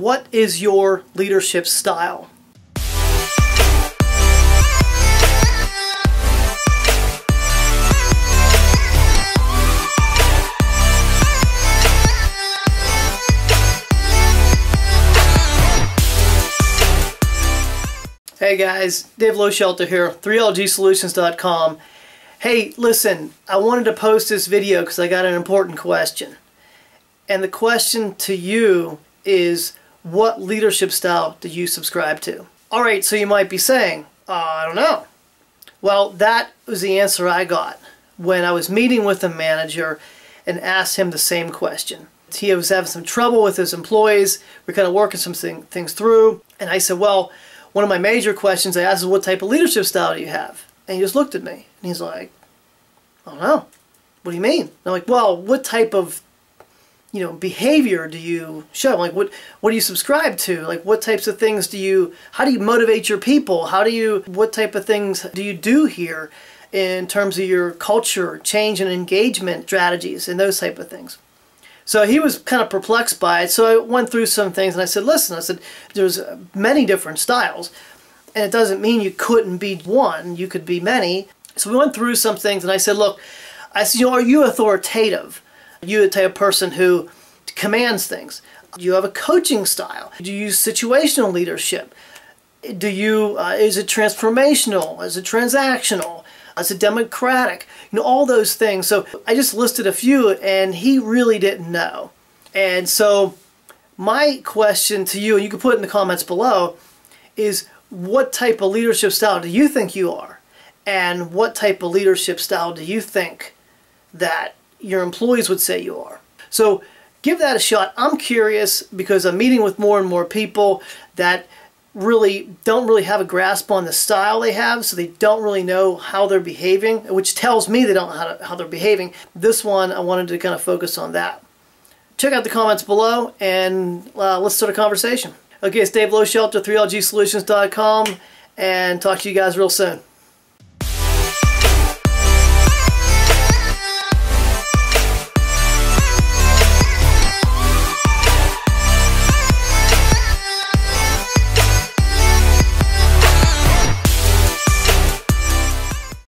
What is your leadership style? Hey guys, Dave Loshelder here, 3lgsolutions.com. Hey, listen, I wanted to post this video because I got an important question. And the question to you is, what leadership style do you subscribe to? Alright, so you might be saying, uh, I don't know. Well, that was the answer I got when I was meeting with a manager and asked him the same question. He was having some trouble with his employees. We're kind of working some thing, things through. And I said, well, one of my major questions I asked is, what type of leadership style do you have? And he just looked at me and he's like, I don't know. What do you mean? And I'm like, well, what type of you know behavior do you show? Like, what what do you subscribe to? Like, what types of things do you? How do you motivate your people? How do you? What type of things do you do here in terms of your culture, change, and engagement strategies, and those type of things? So he was kind of perplexed by it. So I went through some things and I said, listen, I said, there's many different styles. And it doesn't mean you couldn't be one. You could be many. So we went through some things and I said, look, I said, you know, are you authoritative? You the type of person who commands things? Do you have a coaching style? Do you use situational leadership? Do you, uh, is it transformational? Is it transactional? Is it democratic? You know, all those things. So I just listed a few and he really didn't know. And so my question to you, and you can put it in the comments below, is what type of leadership style do you think you are? And what type of leadership style do you think that your employees would say you are? So give that a shot. I'm curious because I'm meeting with more and more people that really don't really have a grasp on the style they have, so they don't really know how they're behaving, which tells me they don't know how, to, how they're behaving. This one, I wanted to kind of focus on that. Check out the comments below, and uh, let's start a conversation. Okay, it's Dave Loshelder, 3lgsolutions.com, and talk to you guys real soon.